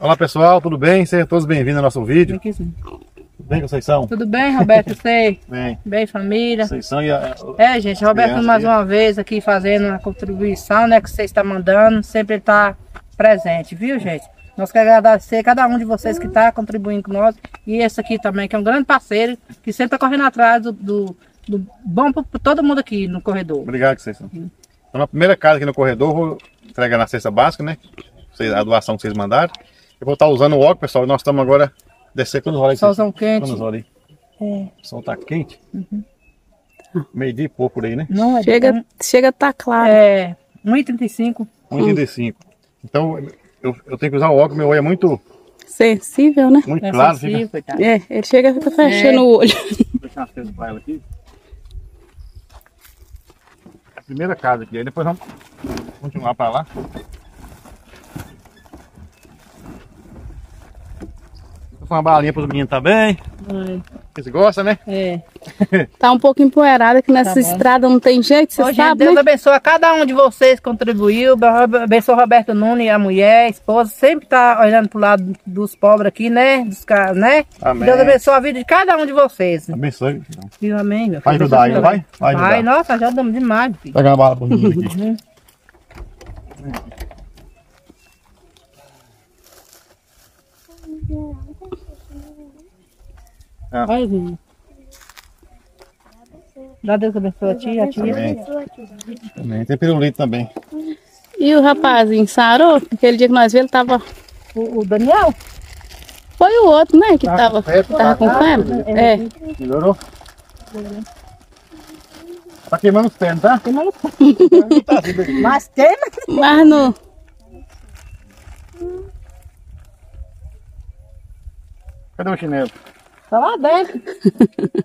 Olá pessoal, tudo bem? Sejam todos bem-vindos ao nosso vídeo. Tudo bem, Conceição? Tudo bem, Roberto? Você? Bem. Bem, família? Conceição e a... É, gente, Roberto mais uma vez aqui fazendo uma contribuição, né, que você está mandando, sempre está presente, viu, gente? Nós queremos agradecer cada um de vocês que está contribuindo com nós e esse aqui também, que é um grande parceiro, que sempre está correndo atrás do, do, do bom para todo mundo aqui no corredor. Obrigado, Conceição. Então, na primeira casa aqui no corredor, vou entregar na cesta básica, né? Vocês- A doação que vocês mandaram. Eu vou estar usando o óculos, pessoal. e Nós estamos agora descer quando rola aí. Solzão quente. Quando rola aí. É, O sol tá quente. Meio dia e pouco por aí, né? não é Chega, chega a tá claro. É, 1,35. 1,35. Então, eu, eu tenho que usar o óculos, meu olho é muito, Sensível, né? muito É claro. sensível, Fica... coitado. É, ele chega e fica fechando o olho. Vou deixar as coisas pra ela aqui. A primeira casa aqui, aí depois vamos continuar pra lá. Fazer uma balinha para os meninos também. Vocês gostam, né? É. Tá um pouco empoeirado que nessa Tá estrada não tem jeito, você sabe, Deus né? abençoe a cada um de vocês que contribuiu. Abençoe o Roberto Nunes, a mulher, a esposa. Sempre tá olhando pro lado dos pobres aqui, né? Dos caras, né? Amém. Deus abençoe a vida de cada um de vocês. Abençoe. Viu, amém, meu filho? Vai ajudar aí, não vai? Vai Vai, ajudar. nossa, ajudamos demais, filho. Pegar uma bala para os meninos aqui. Vai, filho. Dá Deus abençoe a tia, a tia. Amém. Amém. Tem pirulito também. E o rapazinho sarou? Aquele dia que nós vimos, ele tava. O, o Daniel? Foi o outro, né? Que Tá tava, com febre, tava com febre? É. Melhorou? Tá queimando os pés, não tá? Queimando Não assim, bem. Mas queima. Mas no. Cadê o chinelo? Tá lá dentro.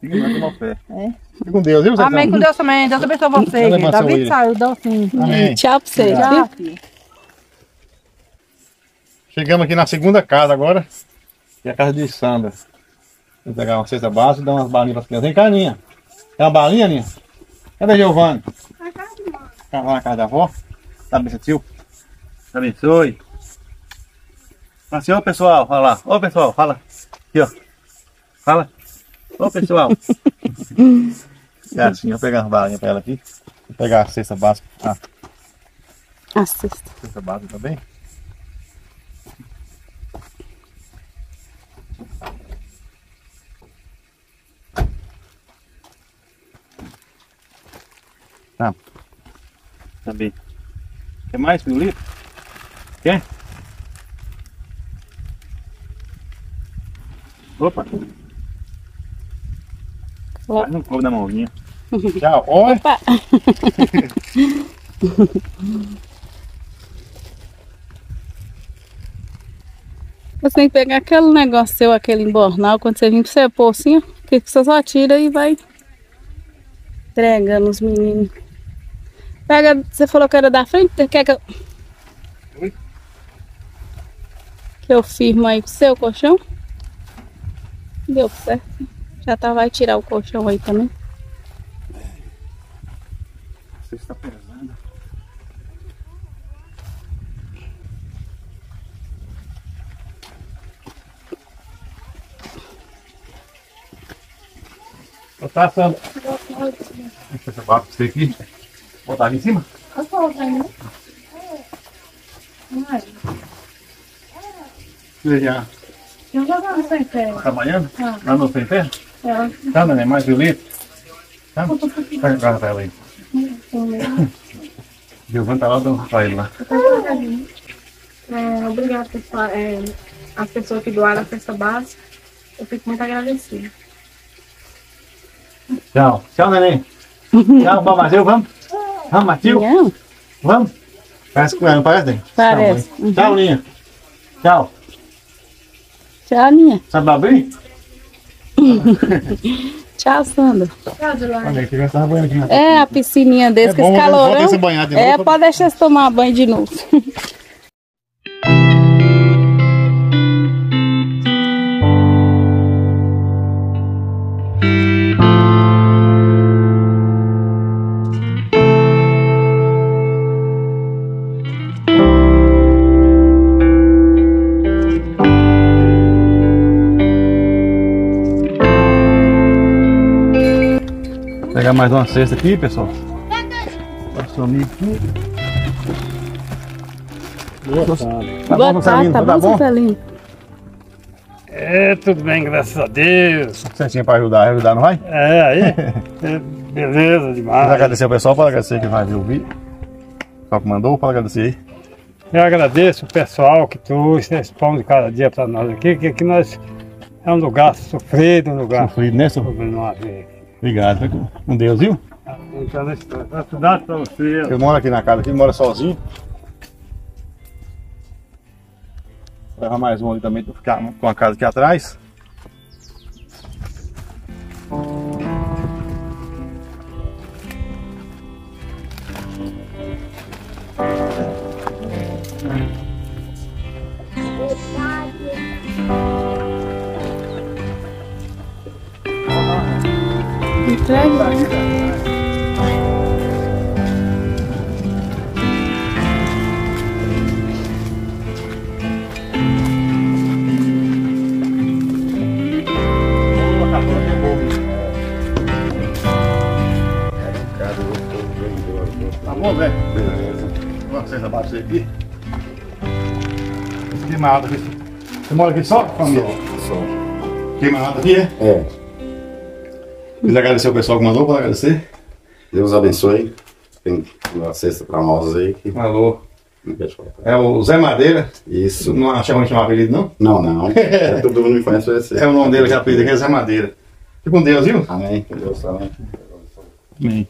Mais. É. Fica com Deus, viu, Zé? Amém com Deus também. Deus abençoe levar seu Davi saiu, deu sim. Amém. Tchau pra vocês, Tchau, viu? Chegamos aqui na segunda casa agora. Que é a casa de Sandra. Vou pegar uma cesta básica e dar umas balinhas para as crianças. Vem cá, Aninha. Quer uma balinha, Aninha? Cadê Giovanni? Tá lá na casa da avó. Tá bem, tio? Abençoe. Assim, ô pessoal, fala lá. Ô pessoal, fala. Aqui, ó. Fala. Ô pessoal. é assim, vou pegar umas balinhas pra ela aqui. Vou pegar a cesta básica. Ah, Assista. cesta básica também. Tá. Tá bem. Quer mais, pirulito? Quer? Opa! Ó. Ah, não coube na mãozinha. Tchau. Oi! Opa! Você tem que pegar aquele negócio seu, aquele embornal, quando você vir pra você pôr assim, que você só tira e vai entregando os meninos. Pega, você falou que era da frente, quer que eu... Oi? Que eu firmo aí com o seu colchão? Deu certo. Já tá, vai tirar o colchão aí também. Você está pesando. Vou tá assando. Deixa eu baixo pra você aqui. Botar aqui em cima? Você já Eu já não sei pé. tá trabalhando? Lá no sem pé? Tá, neném? Mais violito? Tá? Vai pra ela aí. Giovanni tá lá dando pra ele lá. É, obrigada, pessoal. É, as pessoas que doaram a cesta básica. Eu fico muito agradecida. Tchau. Tchau, neném. Tchau, vamos, Matheus, vamos? Vamos, Matheus? Não? Vamos? Parece que não parece, né? Parece. Tchau. Tchau, Linha. Tchau. Tchau, Aninha. Sabe abrir? Tchau, Sandra. Olha aqui na É a piscininha desse, É que esse calorão. É, pode deixar você tomar banho de novo. pegar mais uma cesta aqui, pessoal. Sumir aqui. Tá Boa bom, tarde, tá Tá bom? Celino? É, tudo bem, graças a Deus. Cetinha para ajudar, ajudar, não vai? É, aí. é, beleza Vamos demais. agradecer ao pessoal, para agradecer que vai ver o vídeo. O pessoal que mandou, para agradecer aí. Eu agradeço o pessoal que trouxe esse pão de cada dia para nós aqui, que aqui nós é um lugar sofrido, um lugar Sofrido, né, senhor? Obrigado, foi com- Deus, viu? Vai. Eu moro aqui na casa, aqui, mora sozinho. Vou levar mais um ali também para ficar com a casa aqui atrás. Entrega. Tá bom, velho? Beleza. Vamos vocês abaixo aqui. Aqui. Você mora aqui só, família? Só. Queimado aqui, é? É. Quis agradecer o pessoal que mandou, para agradecer. Deus abençoe. Tem uma cesta pra nós aí. Que... Alô. É o Zé Madeira. Isso. Não achava que chamar apelido, não? Não, não. É, todo mundo me conhece esse. É o nome dele que é apelido aqui, é Zé Madeira. Fique com Deus, viu? Amém. Com Deus também. Amém.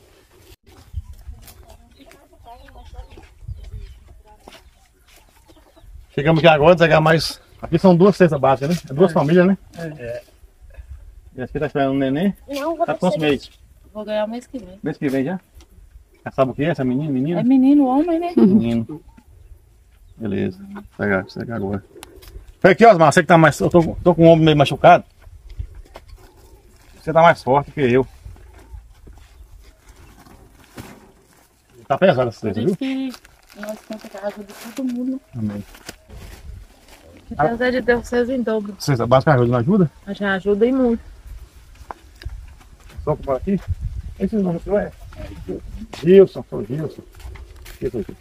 Chegamos aqui agora, entregar mais. Aqui são duas cestas básicas, né? É duas famílias, né? É. E aqui tá esperando um neném. Não, vou Tá quantos meses? Vou ganhar o mês que vem. Mês que vem já? Já sabe o que é essa menina? Menina? É menino, homem, né? Menino. Beleza. Vou pegar agora. Pega aqui, Osmar, você que tá mais. Eu tô, tô com o ombro meio machucado. Você tá mais forte que eu. Tá pesado essa cesta, viu? que nós temos que ajuda todo mundo. Amém. Que Deus é de Deus, vocês em dobro. Cesta básica ajuda, não ajuda? Já ajuda e muito. Só por aqui. Esse nome seu é? Gilson, sou Gilson. Isso aqui.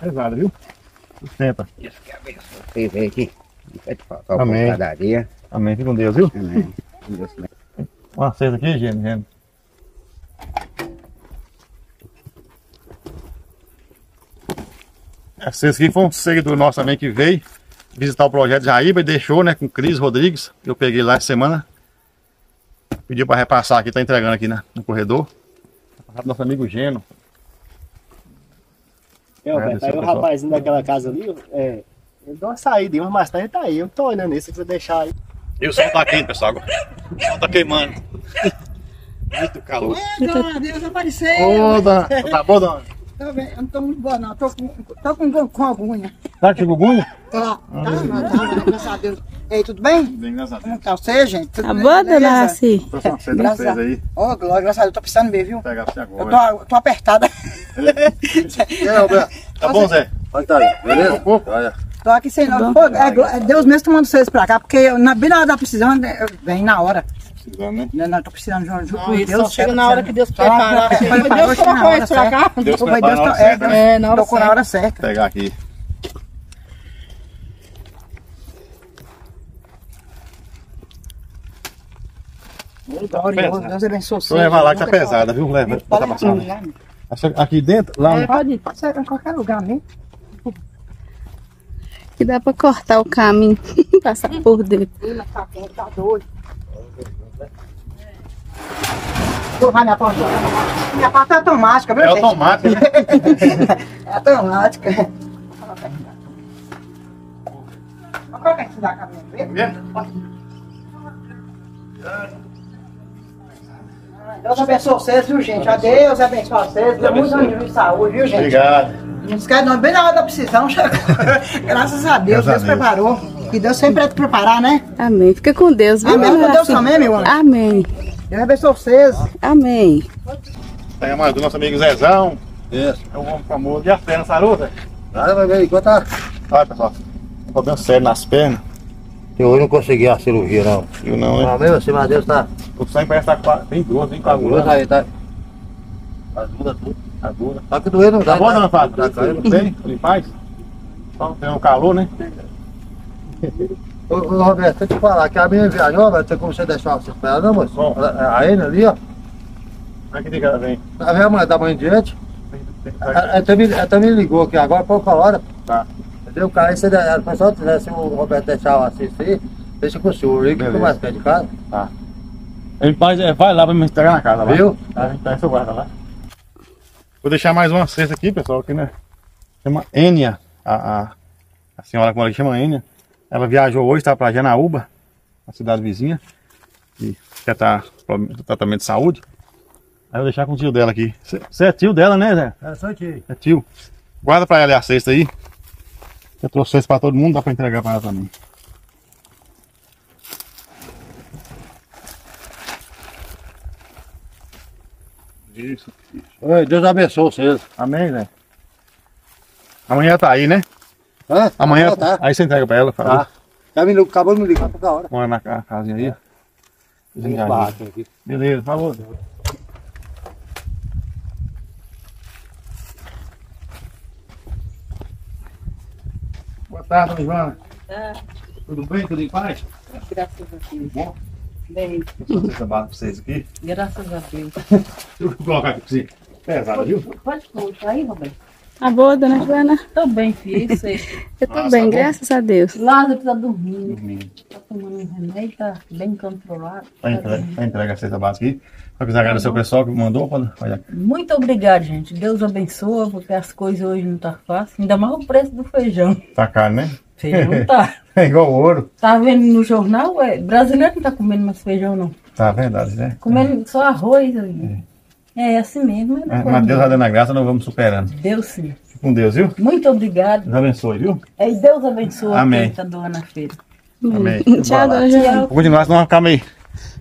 Pesado, viu? Senta. Vocês aí aqui. Não pede faltar Amém. dia. Amém. Fique com Deus, viu? Amém. Deus também. Uma cesta aqui, gente, gente. Essa cesta aqui foi um seguidor nosso também que veio visitar o projeto de Jaíba e deixou, né, com Cris Rodrigues. Eu peguei lá essa semana. Pediu para repassar aqui, tá entregando aqui né, no corredor. Nosso amigo Geno. É, Roberto, aí o rapazinho daquela casa ali, é, ele deu uma saída, mas mais tarde tá aí. Eu tô olhando isso, se você deixar aí. E o sol tá quente, pessoal. agora. O sol tá queimando. Muito calor. Dona Deus apareceu. Ô, dona. Tá bom, dona? Tô bem, eu não tô muito boa, não. Tô com, tô com, com agulha. Tá de chikungunya? Tô lá. Tá, não, tá, graças a Deus. Ei, tudo bem? Bem, graças a Como Deus. tá você, gente? Tudo Tá bem, boa, dona? Raci? Pra vocês aí. Ô, Glória, graças a Deus, tô precisando ver, viu? Pra você Eu agora. tô, tô apertada. Aí, Roberto? Tá bom, Zé? Pode tá aí, beleza? Olha. Tô aqui sem nada. Pô, é, gló- é Deus mesmo que manda vocês pra cá, porque eu, na, bem na hora da precisão, eu venho na hora. Precisando, né? Não, não, tô precisando de um Não, Deus. Deus chega na hora que Deus Só preparar. preparou, Deus colocou isso pra cá. Deus Foi prepara Deus na hora que- é, certa, né? É, na hora Tocou na certa. hora certa. Vou pegar aqui. Abençoe Deixa eu levar lá que tá pesada, viu? Leva. Tá que Aqui dentro, lá no... Pode, pode ser em qualquer lugar mesmo. Que dá pra cortar o caminho, passar por dentro. Tá quente, tá doido. Vai minha porta. Minha porta é automática, viu? É gente? automático, né? É automática. Vamos colocar isso da caminho, viu? Deus abençoe vocês, viu, gente? A Deus abençoe vocês. Dê muitos anos de saúde, viu, gente? Obrigado. Não esquece, não. Bem na hora da precisão. Graças a Deus, Graças a Deus Deus. preparou. E Deus sempre é de preparar, né? Amém. Fica com Deus, viu, Amém. Com Deus também, meu anjo. Amém. Deus abençoe vocês. Amém. Tem mais do nosso amigo Zezão. Isso. É um homem famoso. E as pernas, sarou, Zé? Nada, vai ver enquanto tá. Olha, pessoal. Problema sério nas pernas. Eu hoje não consegui a cirurgia, não. Viu não, né? Mas mesmo assim, mas Deus tá O sangue parece estar quase. Tem duas, tem Tá coagulando. aí, tá. Ajuda tudo. Aguda. Só que doer não Tá dá. bom, dona Fátima? Tá caindo. Tem? Ele faz? Só tem um calor, né? Ô, ô, Roberto, deixa eu te falar, que a minha viajou, Roberto, tem como você deixar você esperar, não, moço? Bom. A a Ena ali, ó. Aqui tem que ela vem. A minha mãe da mãe diante. Ela ela me, ela me ligou aqui agora, pouca hora. Tá. Entendeu? Cara, aí se ela só tivesse o Roberto deixar o assistir, deixa com o senhor aí, que Beleza. fica mais perto de casa. Ele faz, é, vai lá pra me entregar na casa, lá. Viu? Tá, tá seu guarda lá. Vou deixar mais uma cesta aqui, pessoal, que né? Chama Enia. A, a, a senhora que mora aqui chama Enia. Ela viajou hoje, tá pra Janaúba, uma cidade vizinha. E quer tá tratamento de saúde. Aí eu vou deixar com o tio dela aqui. Você é tio dela, né, Zé? É só aqui. É tio. Guarda pra ela a cesta aí. Eu trouxe cesta pra todo mundo, dá pra entregar pra ela também. Isso. Oi, Deus abençoe vocês. Amém, Zé. Amanhã tá aí, né? Hã? Amanhã. Tá. Aí você entrega pra ela, fala. Tá. Já me ligou, acabou de me ligar por hora. Mora na ca- casinha aí. Aqui. Beleza, falou. Tarde, dona Ivana. Tudo bem? Tudo em paz? Graças a Deus. Bom? Bem, Eu sou trabalho pra vocês aqui. graças a Deus. Deixa eu colocar aqui pra você. Pesado, viu? Pode colocar aí, Roberto. Tá boa, dona Joana? Tô bem, filho. Eu tô Nossa, bem, tá graças a Deus. Lázaro tá dormindo. Dormindo. Tá tomando um remédio, tá bem controlado. Tá entregue, tá entregue a cesta básica aqui. Só quiser agradecer o pessoal que mandou. Olha. Muito obrigado, gente. Deus abençoa, porque as coisas hoje não tá fácil. Ainda mais o preço do feijão. Tá caro, né? Feijão tá. É igual ouro. Tá vendo no jornal? É, brasileiro não tá comendo mais feijão, não. Tá verdade, né? Comendo só arroz. aí. É assim mesmo. Mas mas Deus vai dando a graça, nós vamos superando. Deus sim. Com Deus, viu? Muito obrigado. Deus abençoe, viu? E Deus abençoe Amém. tá a feira. Amém. Tchau, lá. Vou continuar, senão vai ficar meio.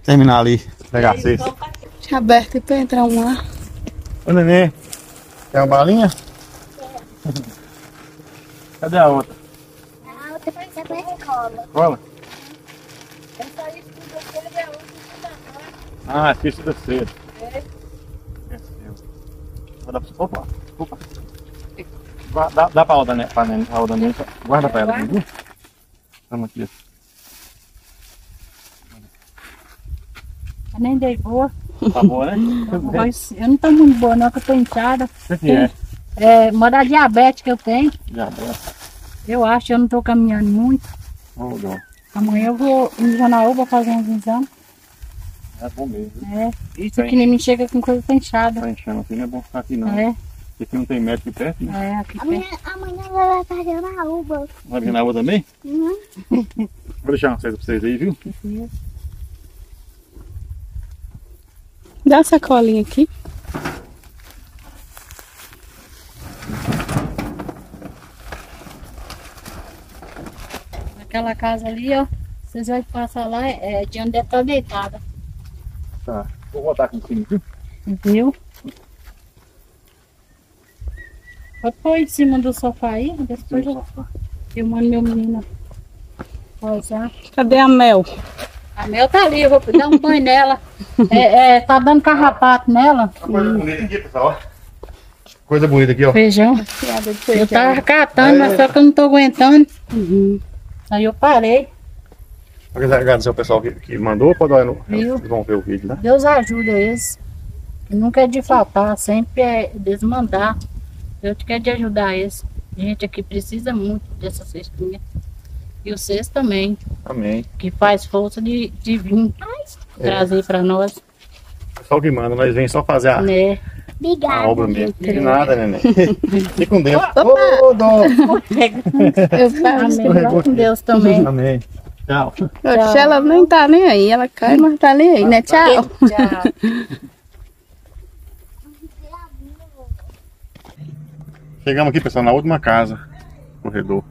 Terminar ali. Pegar a cesta. Deixa aberto pra entrar um ar. Ô neném. Quer uma balinha? Cadê a outra? A outra vai ser pra escola. Cola? Essa estuda cedo é outra estuda tarde. Ah, aqui estuda cedo. É seu. Vou dar pra. Opa, opa. Gua- Dá, dá pra outra, né? Pra a outra neném. Guarda pra ela, viu? Vamos aqui. Eu nem dei boa. Tá boa, né? Mas eu não tô muito boa, não, que eu tô inchada. O que é? É, moda diabética eu tenho. Boa. Eu acho que eu não tô caminhando muito. Dó. Amanhã eu vou em Janaúba fazer uns exames. É bom mesmo. É, isso aqui nem me chega com coisa tá inchada. Tá enchendo assim, não é bom ficar aqui não. É, aqui não tem médico perto, né? é, aqui Amanhã, perto. amanhã ela vai fazer uma uva. Vai vir na rua também? Uhum. Vou deixar uma cesta pra vocês aí, viu? Dá a sacolinha aqui. Aquela casa ali, ó. Vocês vão passar lá, é de onde ela tá deitada. Tá. Vou botar aqui em cima, viu? Viu? Pode pôr em cima do sofá aí, depois eu filmando meu menino. Cadê a Mel? A Mel tá ali, eu vou dar um banho nela. É, é, tá dando carrapato nela. Coisa bonita aqui, pessoal. Coisa bonita aqui, ó. Feijão. Eu tava catando, mas só que eu não tô aguentando. Aí eu parei. Quiser agradecer o pessoal que, que mandou, pode olhar no. Viu? Vão ver o vídeo, né? Deus ajuda eles. Nunca é de faltar, sempre é desmandar. Deus quer de ajudar eles. Gente aqui precisa muito dessa cestinha. E vocês também, Amém. que faz força de, de vir trazer pra nós. O pessoal que manda, nós vem só fazer a, Né? a Obrigada. obra mesmo. De nada, neném. Fique com Deus. Ô, dó. Eu faço. Amém. Vai com Deus também. Amém. Tchau. Oxe, ela nem tá nem aí. Ela cai, mas tá nem aí, né? Tchau. Tchau. Chegamos aqui, pessoal, na última casa. Corredor.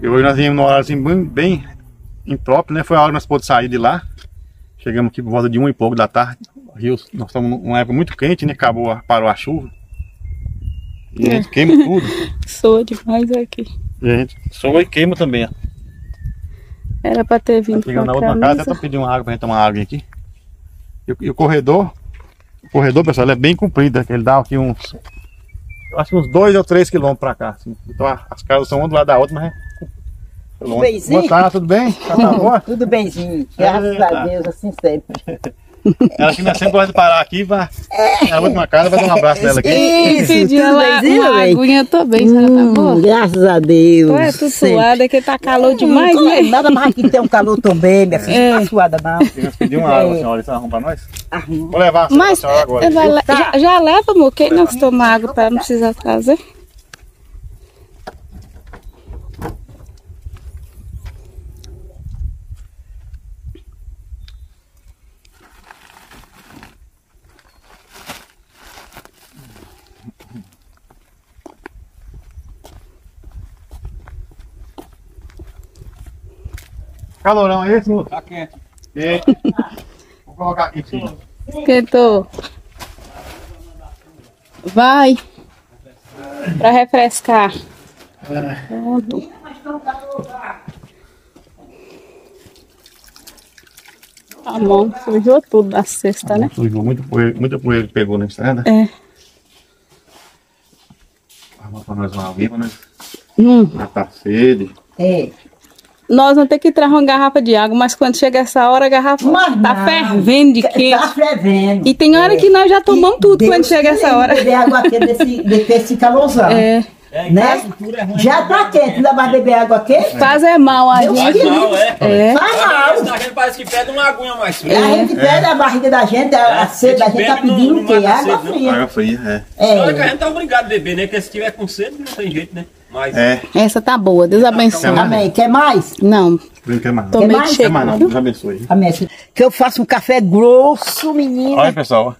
E hoje nós viemos no horário assim, bem, bem impróprio, né? Foi a hora que nós pôde sair de lá. Chegamos aqui por volta de uma e pouco da tarde. Rio, nós estamos numa época muito quente, né? Acabou, a- parou a chuva. E a gente queima tudo. Soa demais aqui. E a gente soa e queima também, ó. Era pra ter vindo Chegando na outra casa, até pedir uma água pra gente tomar água aqui. E, o- e o corredor, o corredor, pessoal, é bem comprido, né? ele dá aqui uns, eu acho que uns 2 ou 3 quilômetros pra cá. assim. Então as casas são uma do lado da outra, mas é longe. benzinho? Boa tarde, tudo bem? Tá, tá? Tudo benzinho. Graças Eita. a Deus, assim sempre. Ela que nós sempre gosta de parar aqui, vai, na última casa, vai dar um abraço nela aqui. Isso, tudo ela benzinho, uma bem? aguinha também, senhora tá boa? Hum, graças a Deus. Tu é tudo sempre. suada, que tá calor demais, Não né? é nada mais aqui tem um calor também, minha filha. É. Não tá suada, não. Nós pedimos uma água, senhora, você arruma pra nós? Vou levar a Mas senhora agora. le- já, já leva, amor, que nós tomar água para não precisar trazer. Calorão é esse, moço? Tá quente. Quente. Vou colocar aqui, filho. Esquentou. Vai. Pra refrescar. Pronto. A mão sujou tudo da cesta, né? Sujou muito poeira, muita poeira que pegou na estrada. É. Arruma pra nós uma viva, né? Hum. Matar a sede. É. Nós vamos ter que trazer uma garrafa de água, mas quando chega essa hora, a garrafa Mas tá não. fervendo de quente. Tá fervendo. E tem hora que nós já tomamos tudo Deus quando chega essa hora. Beber água quente desse, desse calorzão. É. Né? Já tá quente, ainda vai beber água quente? Faz é mal a Deus gente. que livre. É. Faz mal. A gente parece que pede uma aguinha mais É, A gente pede a barriga da gente, a, a sede da gente tá pedindo o quê? Água não. fria. Água fria, é. É. Olha que a gente tá obrigado a beber, né? Porque se tiver com sede, não tem jeito, né? Mas É. Essa tá boa, Deus abençoe. Amém. Quer mais? Não, Não quer mais. não. tomei mais? Quer mais não. cheio. Deus abençoe. Amém. Que eu faço um café grosso, menina. Olha, pessoal.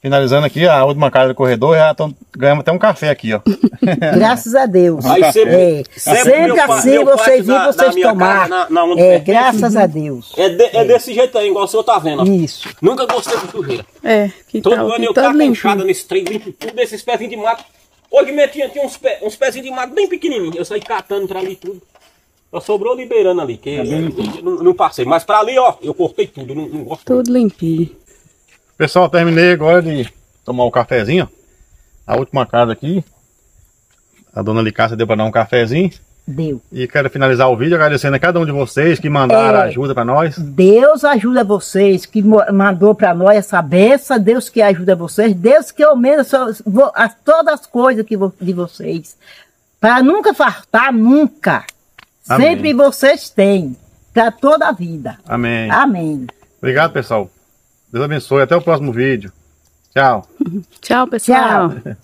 Finalizando aqui a última casa do corredor, já tão, ganhamos até um café aqui, ó. Graças a Deus. Aí sempre- é. sempre sempre, assim vocês da vocês tomar. casa, na- na é, graças a Deus. é, de- é desse jeito aí, igual o senhor tá vendo. ó. Isso. Nunca gostei de sujeira. É, que Todo tal? ano Que eu limpinho. enxada nesse trem, limpo tudo esses pezinhos de mato. Hoje mesmo tinha, tinha uns, pé, uns pezinhos de mato bem pequenininhos. Eu saí catando pra ali tudo. Só sobrou liberando ali, que eu não, não passei. Mas pra ali, ó, eu cortei tudo, não, não gosto. Tudo limpinho. Pessoal, terminei agora de tomar o cafezinho. ó. A última casa aqui. A dona Licácia deu pra dar um cafezinho. Deu. E quero finalizar o vídeo agradecendo a cada um de vocês que mandaram É. ajuda pra nós. Deus ajuda vocês, que mandou para nós essa benção, Deus que ajuda vocês, Deus que aumenta todas as coisas que vo- de vocês. Para nunca faltar, nunca. Amém. Sempre vocês têm, para toda a vida. Amém. Amém. Obrigado, pessoal. Deus abençoe. Até o próximo vídeo. Tchau. Tchau, pessoal. Tchau.